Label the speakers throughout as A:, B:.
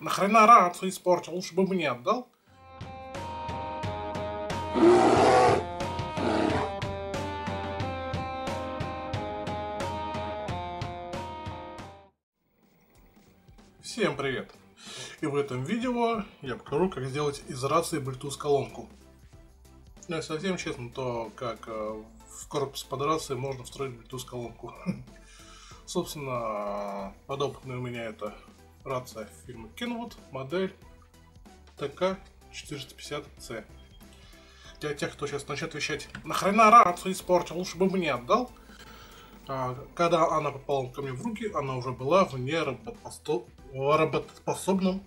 A: Нахрена рацию испортил, лучше бы мне отдал. Всем привет! И в этом видео я покажу, как сделать из рации Bluetooth колонку. Ну, если совсем честно, то как э, в корпус под рацией можно встроить Bluetooth колонку. Собственно, подопытная у меня это рация фирмы Kenwood, модель ТК-450C. Для тех, кто сейчас начнет вещать, нахрена рацию испортил, лучше бы мне отдал. А, когда она попала ко мне в руки, она уже была в неработоспособном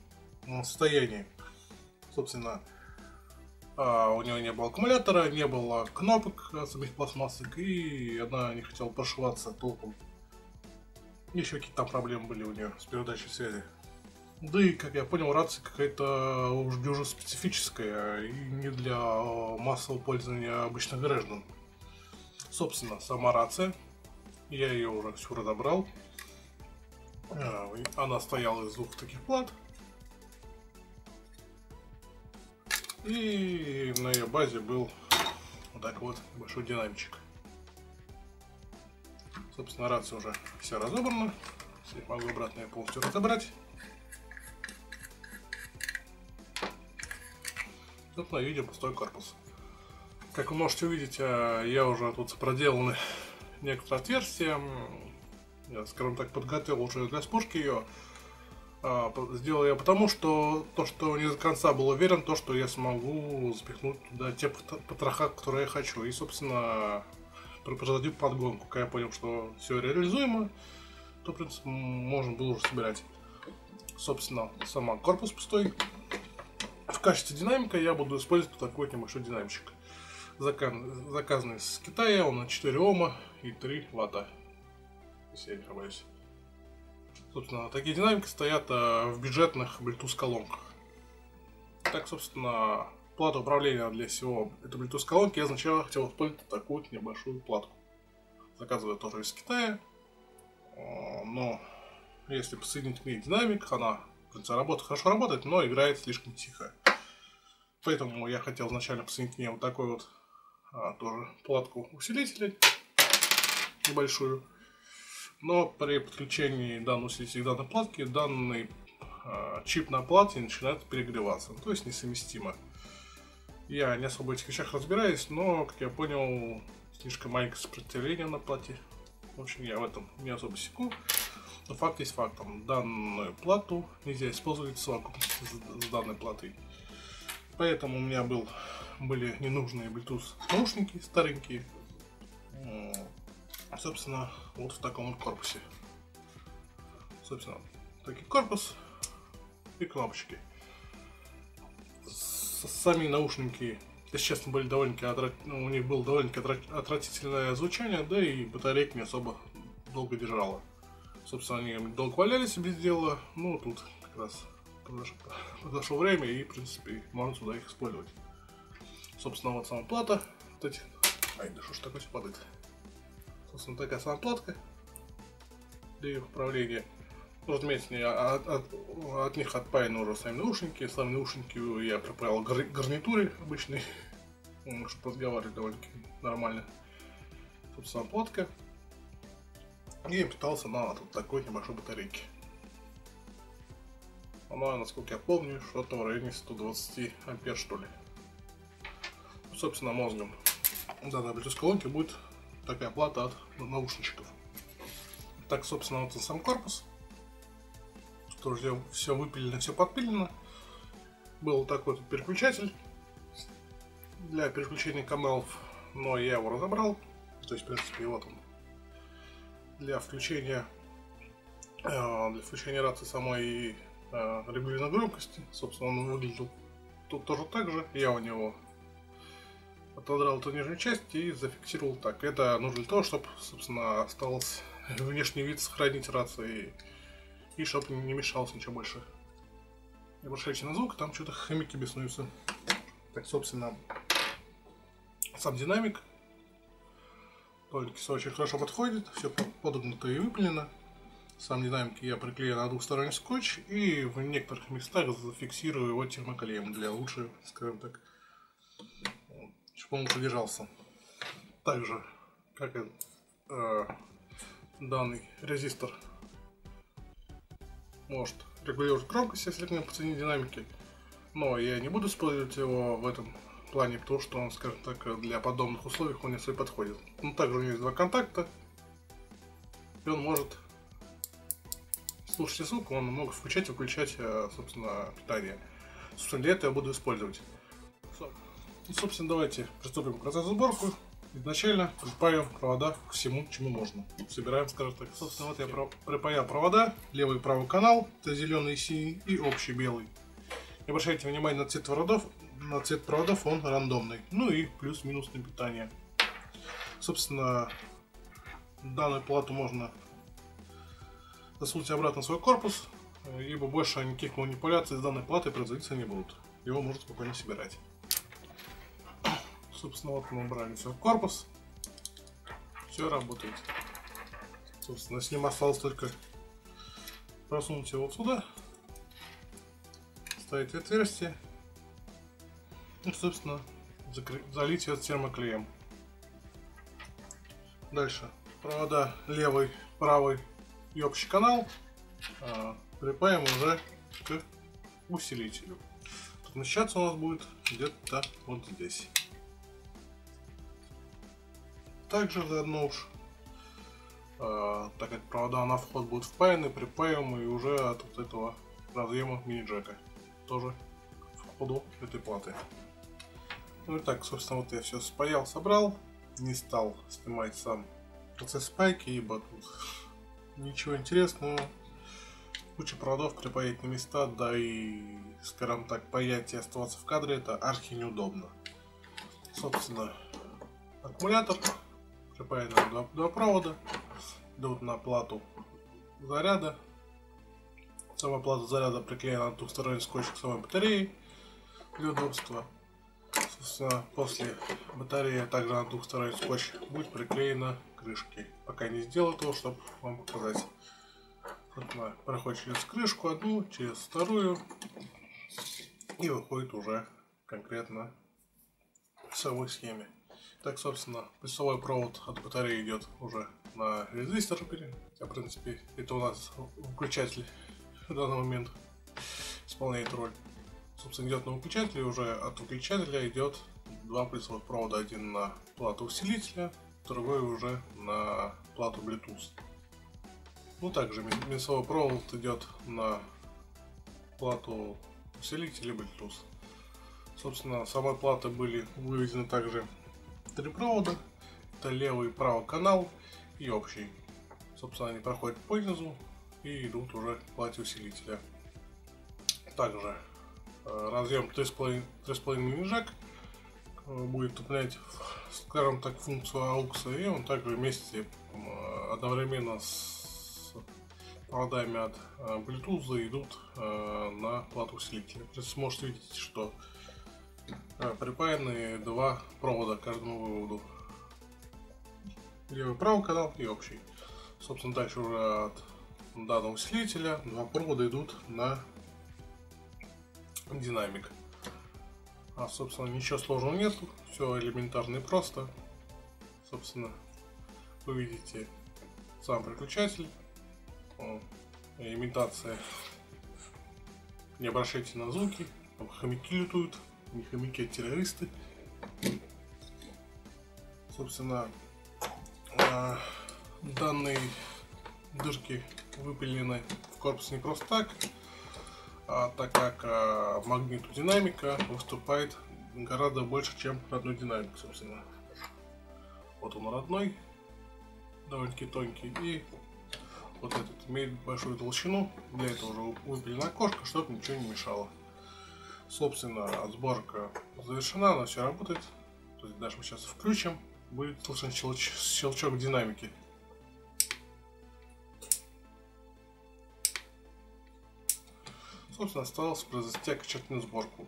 A: состоянии. Собственно, а, у нее не было аккумулятора, не было кнопок самих пластмассок, и она не хотела прошиваться толком. Еще какие-то там проблемы были у нее с передачей связи. Да и, как я понял, рация какая-то уж уже специфическая и не для массового пользования обычных граждан. Собственно, сама рация, я ее уже всю разобрал. А, она стояла из двух таких плат. И на ее базе был вот так вот большой динамичек. Собственно, рация уже вся разобрана. Если могу обратно ее полностью разобрать. Собственно, видим пустой корпус. Как вы можете увидеть, а, я уже тут проделаны некоторые отверстия. Я, скажем так, подготовил уже для спушки ее. А, сделал я потому, что то, что не до конца был уверен, то, что я смогу запихнуть туда те потроха, которые я хочу. И, собственно, произойдет подгонку. Когда я понял, что все реализуемо, то, в принципе, можно было уже собирать. Собственно, сама корпус пустой. В качестве динамика я буду использовать такой небольшой динамичек. Заказ, заказанный с Китая, он на 4 Ома и 3 Ватта. Если я не ошибаюсь. Собственно, такие динамики стоят э, в бюджетных Bluetooth колонках. Так, собственно, плата управления для всего этой Bluetooth колонки я сначала хотел использовать такую небольшую платку. Заказываю тоже из Китая. Но если подсоединить к ней динамик, она в принципе, работа хорошо работает, но играет слишком тихо. Поэтому я хотел изначально подсоединить к ней вот такой вот а, тоже платку усилителя небольшую. Но при подключении данного усилителя к данной платке данный а, чип на плате начинает перегреваться. То есть несовместимо. Я не особо в этих вещах разбираюсь, но, как я понял, слишком маленькое сопротивление на плате. В общем, я в этом не особо секу. Но факт есть фактом. Данную плату нельзя использовать в совокупности с, данной платой. Поэтому у меня был, были ненужные Bluetooth наушники старенькие. Собственно, вот в таком вот корпусе. Собственно, такой корпус и кнопочки сами наушники, если честно, были довольно-таки отрат... ну, у них было довольно-таки отвратительное звучание, да и батарейка не особо долго держала. Собственно, они долго валялись без дела, ну тут как раз подошло время и, в принципе, можно сюда их использовать. Собственно, вот сама плата, вот эти... Ай, да что ж такое падает. Собственно, такая сама платка для их управления. Разумеется, от, от, от них отпаяны уже сами наушники. Сами наушники я приправил гар, гарнитуре обычной, чтобы разговаривать довольно-таки нормально. Собственно, платка. И питался на вот такой небольшой батарейке. Она, насколько я помню, что-то в районе 120 ампер, что ли. Собственно, мозгом данной Bluetooth колонки будет такая плата от наушничков. Так, собственно, вот он сам корпус тоже все выпилено, все подпилено. Был такой вот переключатель для переключения каналов, но я его разобрал. То есть, в принципе, вот он. Для включения э, для включения рации самой э, регулярной громкости. Собственно, он выглядел тут тоже так же. Я у него отодрал эту нижнюю часть и зафиксировал так. Это нужно для того, чтобы, собственно, остался внешний вид сохранить рации и чтобы не мешалось ничего больше. Не обращайте на звук, там что-то хомяки беснуются. Так, собственно, сам динамик. Только все очень хорошо подходит, все подогнуто и выпилено. Сам динамик я приклею на двухсторонний скотч и в некоторых местах зафиксирую его термоклеем для лучше, скажем так, чтобы он продержался. Также, как и э, данный резистор может регулировать громкость, если к по цене динамики. Но я не буду использовать его в этом плане, потому что он, скажем так, для подобных условий он не свой подходит. Но также у него есть два контакта, и он может слушайте ссылку, он мог включать и выключать, э, собственно, питание. Собственно, для этого я буду использовать. И, собственно, давайте приступим к сборку. Изначально припаиваем провода к всему, чему можно. Собираем, скажем так. Собственно, вот я припаял провода. Левый и правый канал, это зеленый и синий, и общий белый. Не обращайте внимания на цвет проводов. На цвет проводов он рандомный. Ну и плюс-минус на питание. Собственно, данную плату можно засунуть обратно в свой корпус, ибо больше никаких манипуляций с данной платой производиться не будут. Его можно спокойно собирать. Собственно, вот мы убрали все в корпус. Все работает. Собственно, с ним осталось только просунуть его сюда, ставить отверстие и, собственно, залить ее термоклеем. Дальше провода левый, правый и общий канал а, припаем уже к усилителю. Размещаться у нас будет где-то вот здесь. Также заодно уж, э, так как провода на вход будут впаяны, припаиваем и уже от вот этого разъема мини-джека. Тоже в входу этой платы. Ну и так, собственно, вот я все спаял, собрал. Не стал снимать сам процесс спайки, ибо тут ничего интересного. Куча проводов припаять на места, да и, скажем так, паять и оставаться в кадре это архи неудобно. Собственно, аккумулятор припаяны два, два провода, идут на плату заряда. Сама плата заряда приклеена на двухсторонний скотч к самой батарее для удобства. Собственно, после батареи также на двухсторонний скотч будет приклеена крышки. Пока не сделал того, чтобы вам показать. Вот проходит через крышку одну, через вторую и выходит уже конкретно в самой схеме. Так, собственно, плюсовой провод от батареи идет уже на резистор. Хотя, в принципе, это у нас выключатель в данный момент исполняет роль. Собственно, идет на выключатель, и уже от выключателя идет два плюсовых провода. Один на плату усилителя, другой уже на плату Bluetooth. Ну, также минусовой провод идет на плату усилителя Bluetooth. Собственно, самой платы были выведены также три провода. Это левый и правый канал и общий. Собственно, они проходят по низу и идут уже к плате усилителя. Также э, разъем 3,5 мини-джек э, будет выполнять, скажем так, функцию AUX, и он также вместе одновременно с проводами от э, Bluetooth идут на плату усилителя. То есть сможете видеть, что припаяны два провода к каждому выводу. Левый правый канал и общий. Собственно, дальше уже от данного усилителя два провода идут на динамик. А, собственно, ничего сложного нет, все элементарно и просто. Собственно, вы видите сам переключатель, имитация. Не обращайте на звуки, хомяки лютуют не хомяки, а террористы. Собственно, а, данные дырки выпилены в корпус не просто так, а так как а, магнит у динамика выступает гораздо больше, чем родной динамик, собственно. Вот он родной, довольно-таки тонкий, и вот этот имеет большую толщину, для этого уже выпилена окошко, чтобы ничего не мешало. Собственно, сборка завершена, она все работает. То есть даже мы сейчас включим, будет слышен щелч щелчок динамики. Собственно, осталось произвести окончательную сборку.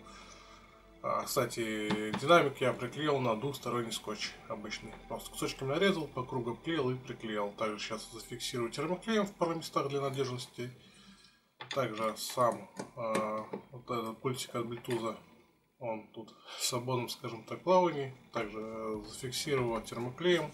A: А, кстати, динамик я приклеил на двухсторонний скотч обычный. Просто кусочками нарезал, по кругу обклеил и приклеил. Также сейчас зафиксирую термоклеем в пару местах для надежности. Также сам э, вот этот пультик от Bluetooth, он тут в свободном, скажем так, плавании. Также зафиксирую термоклеем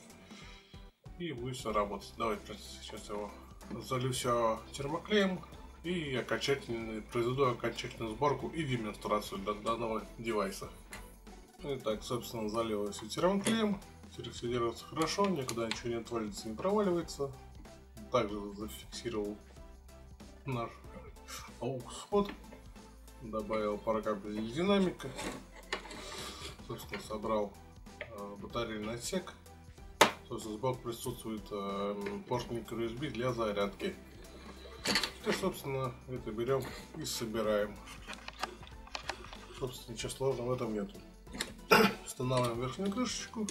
A: и будет все работать. Давайте сейчас его залью все термоклеем и окончательно произведу окончательную сборку и демонстрацию данного девайса. Итак, собственно, залил все термоклеем. Держится хорошо, никуда ничего не отвалится, не проваливается. Также зафиксировал наш вход. Добавил пару кабелей динамика. Собственно, собрал э, батарейный отсек. Собственно, сбоку присутствует э, порт microUSB для зарядки. И, собственно, это берем и собираем. Собственно, ничего сложного в этом нету. Устанавливаем верхнюю крышечку.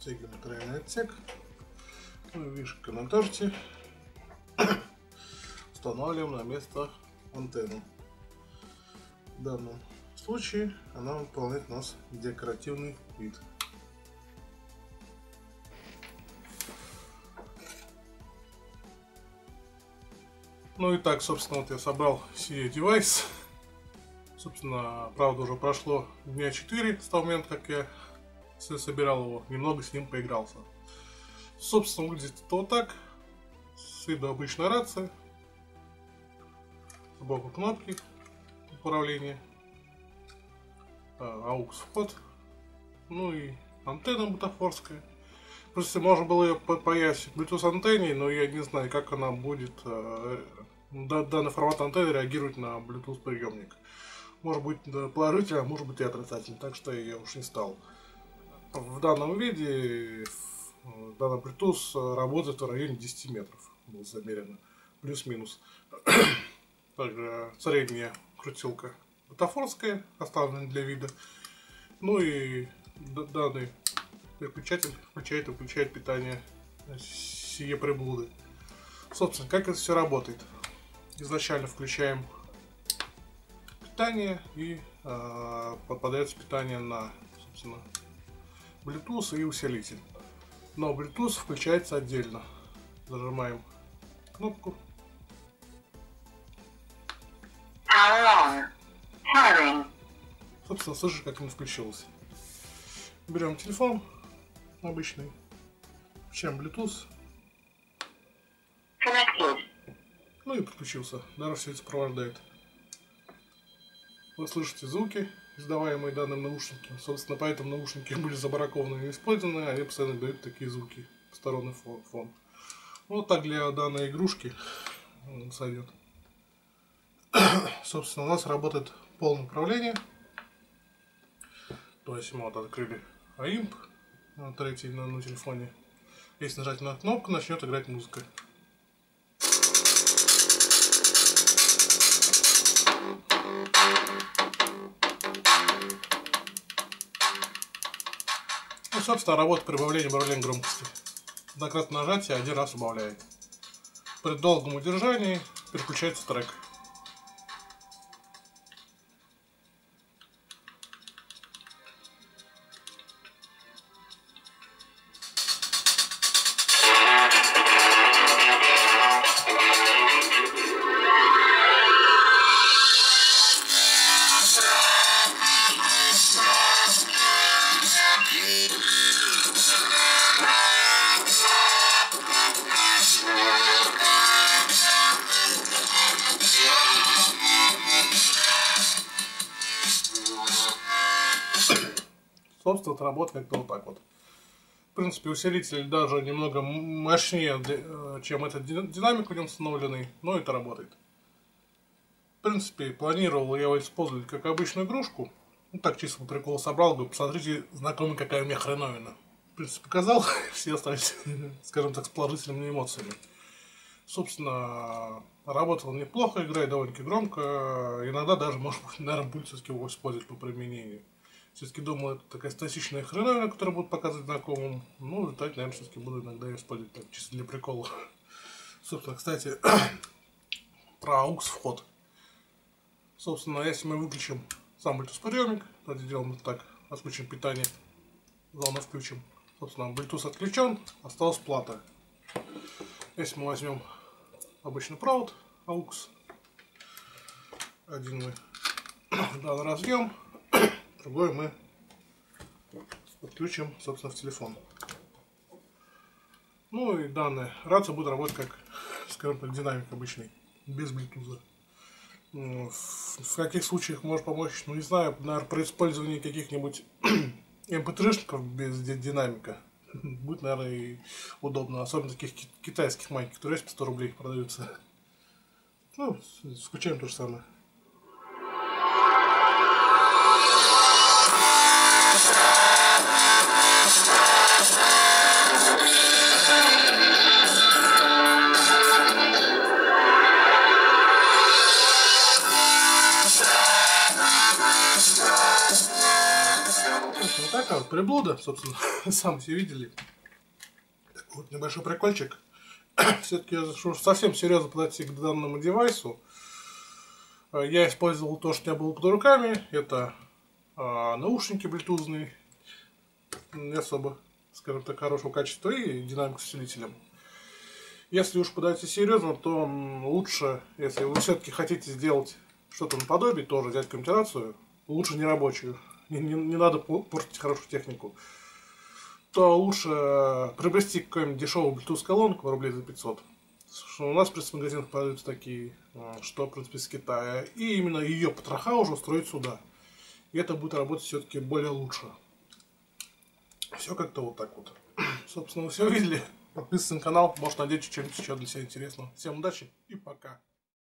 A: Стягиваем крайний отсек. Ну и вишенка на торте. Устанавливаем на место антенну. В данном случае она выполняет у нас декоративный вид. Ну и так, собственно, вот я собрал себе девайс. Собственно, правда, уже прошло дня 4 с того момента, как я собирал его, немного с ним поигрался. Собственно, выглядит это вот так. С виду обычной рации. Сбоку кнопки управления. AUX вход. Ну и антенна бутафорская. Просто можно было ее появить Bluetooth антенне, но я не знаю, как она будет, э, данный формат антенны реагировать на Bluetooth приемник. Может быть положительно, а может быть и отрицательно, так что я уж не стал в данном виде данный Bluetooth работает в районе 10 метров, было замерено, плюс-минус. Также средняя крутилка бутафорская, оставленная для вида. Ну и данный переключатель включает и выключает питание сие приблуды. Собственно, как это все работает? Изначально включаем питание и э, подается питание на, собственно, Bluetooth и усилитель. Но Bluetooth включается отдельно. Зажимаем кнопку. Собственно, слышишь, как он включился. Берем телефон обычный, включаем Bluetooth. Ну и подключился. Дальше все это сопровождает. Вы слышите звуки, издаваемые данным наушником. Собственно, поэтому наушники были забракованы и использованы, они постоянно дают такие звуки, посторонний фон. Вот так для данной игрушки сойдет. Собственно, у нас работает полное управление. То есть мы вот открыли AIMP, третий на, на телефоне. Если нажать на кнопку, начнет играть музыка. Собственно, работа прибавления управления громкости. Однократное нажатие один раз убавляет. При долгом удержании переключается трек. Собственно, это работает как-то вот так вот. В принципе, усилитель даже немного мощнее, э, чем этот динамик у него установленный, но это работает. В принципе, планировал я его использовать как обычную игрушку, Ну так чисто по приколу собрал, говорю, посмотрите, знакомый какая у меня хреновина. В принципе, показал, все остались, скажем так, с положительными эмоциями. Собственно, работал неплохо, играет довольно-таки громко. Иногда даже, может быть, наверное, будет все-таки его использовать по применению. Все-таки думал, это такая статичная хреновина, которая будет показывать знакомым. Ну, летать, наверное, все-таки буду иногда ее использовать так, чисто для прикола. Собственно, кстати, про AUX вход. Собственно, если мы выключим сам Bluetooth приемник, давайте сделаем вот так, отключим питание, заодно включим. Собственно, Bluetooth отключен, осталась плата. Если мы возьмем обычный провод AUX, один мы данный разъем, другой мы подключим, собственно, в телефон. Ну и данная рация будет работать как, скажем так, динамик обычный, без Bluetooth. В каких случаях может помочь, ну не знаю, наверное, при использовании каких-нибудь mp3-шников без динамика. Будет, наверное, и удобно. Особенно таких китайских маленьких, которые по 100 рублей продаются. Ну, скучаем то же самое. Приблуда, собственно, сам все видели. Такой вот небольшой прикольчик. Все-таки совсем серьезно подойти к данному девайсу. Э, я использовал то, что у меня было под руками. Это а, наушники блютузные. Не особо, скажем так, хорошего качества и динамик с усилителем. Если уж подойти серьезно, то лучше, если вы все-таки хотите сделать что-то наподобие, тоже взять компьютерацию, лучше не рабочую не, не, не надо портить хорошую технику, то лучше э, приобрести какую-нибудь дешевую Bluetooth колонку рублей за 500. Что у нас, в принципе, в магазинах продаются такие, э, что, в принципе, из Китая. И именно ее потроха уже устроить сюда. И это будет работать все-таки более лучше. Все как-то вот так вот. Собственно, вы все видели. Подписывайтесь на канал, может найдете что-нибудь еще для себя интересного. Всем удачи и пока.